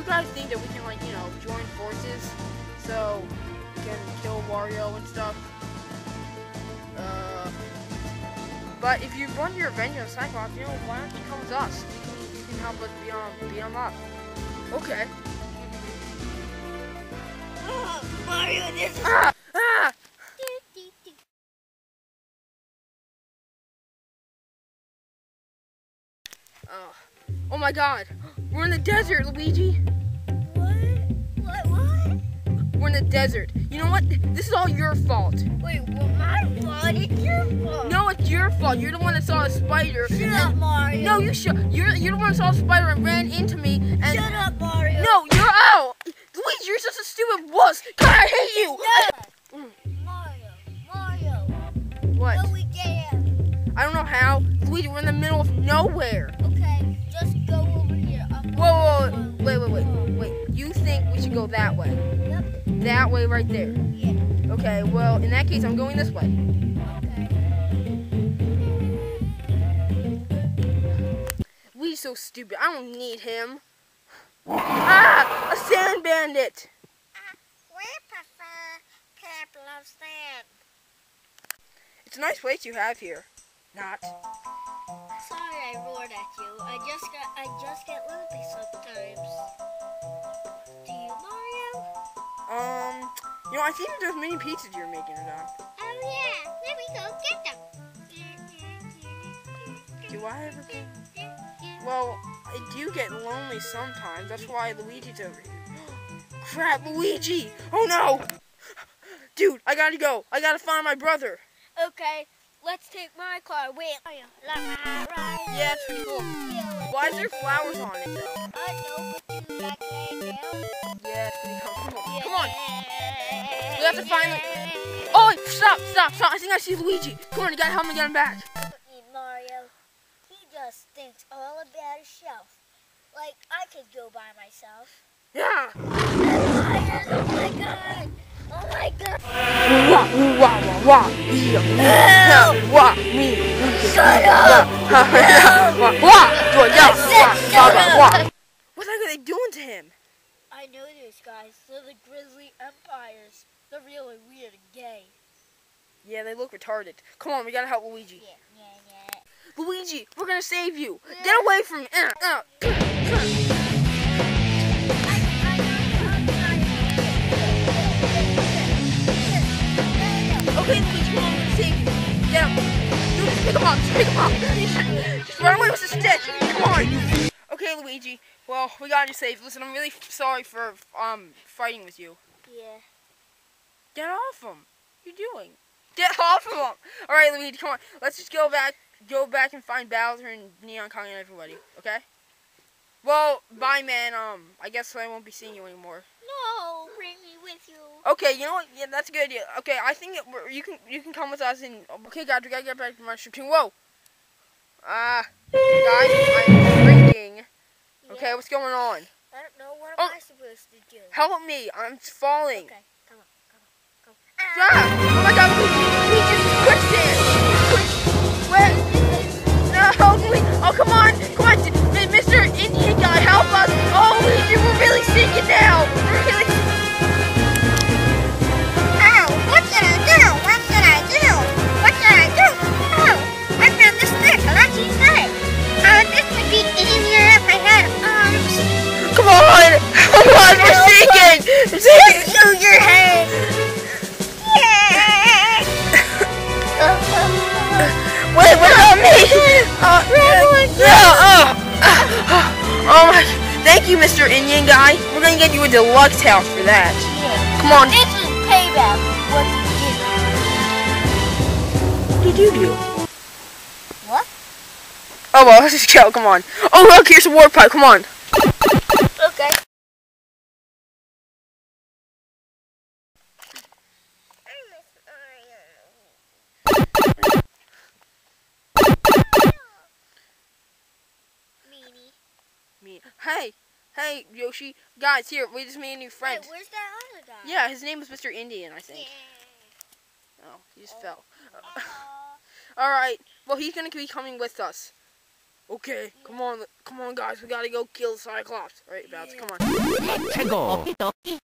you guys think that we can like you know join forces so we can kill Wario and stuff? Uh, but if you want your revenge on Cyclops, you know why don't you come with us? You can, help us beat on beat him up. Okay. Oh, Mario, this is. Ah! Oh my god. We're in the desert, Luigi. What? What? What? We're in the desert. You know what? This is all your fault. Wait, well, my fault? It's your fault. No, it's your fault. You're the one that saw a spider. Shut and- up, Mario. No, you should. You're you're the one that saw a spider and ran into me. And Shut up, Mario. no, you're out. Luigi, you're such a stupid wuss. God, I hate you. No. Mario. Mario. What? No, we can't. I don't know how. Luigi, we're in the middle of nowhere. Wait, wait, wait, wait. You think we should go that way? Yep. That way, right there. Yeah. Okay. Well, in that case, I'm going this way. Okay. Luigi's so stupid. I don't need him. Ah! A sand bandit. We prefer Camp Love Stand. It's a nice place you have here. Not. You. I just got I just get loopy sometimes. Do you, Mario? Um. You know, I think those mini pizzas you're making done. Oh yeah, let me go get them. Do I ever? Well, I do get lonely sometimes. That's why Luigi's over here. Crap, Luigi! Oh no! Dude, I gotta go. I gotta find my brother. Okay, let's take my car. Wait. Oh, yeah, it's pretty cool. Why is there flowers on it though? I know, but you like laying down. Yeah, it's pretty cool. Come on. Come on. We have to find Oh, stop, stop, stop. I think I see Luigi. Come on, you gotta help me get him back. Need Mario. He just thinks all about himself. Like I could go by myself. Yeah. Oh my god! Oh my god! Wah. Yeah. Wah, me. Shut up! Wah, wah. Wah, yeah. Wah, Shut wah, wah. up! What the heck are they doing to him? I know these guys. They're the Grizzly Empires. They're really weird and gay. Yeah, they look retarded. Come on, we gotta help Luigi. Yeah, yeah, yeah. Luigi, we're gonna save you. Get away from me. Pick him up. Just pick him up. Just run away with the stick. Come on. Okay, Luigi. Well, we got you safe. Listen, I'm really sorry for um fighting with you. Yeah. Get off him. What are you doing? Get off of him. All right, Luigi, come on. Let's just go back, go back and find Bowser and Neon Kong and everybody. Okay? Well, bye, man. Um, I guess I won't be seeing you anymore. No, bring me with you. Okay, you know what? Yeah, that's a good. idea. Okay, I think it, you can you can come with us and okay, guys, we gotta get back to my stream. Whoa. Ah, guys, I'm drinking. Okay, Yeah. what's going on? I don't know. What am Oh. I supposed to do? Help me! I'm falling. Okay, come on, come on, come on. Ah! Uh, no, oh, oh my, thank you, Mr. Indian guy. We're gonna get you a deluxe house for that. Come on. This is payback. What did. What did you do? What? Oh well, let's just go. Come on. Oh look, here's a warp pipe. Come on. Hey, hey, Yoshi. Guys, here, we just made a new friend. Wait, where's that other guy? Yeah, his name was Mr. Indian, I think. Oh, he just oh. fell. Uh-huh. Aw. All right. Well, he's gonna be coming with us. Okay, come on, come on, guys. We gotta go kill the Cyclops. All right, Bowser, come on. 최고.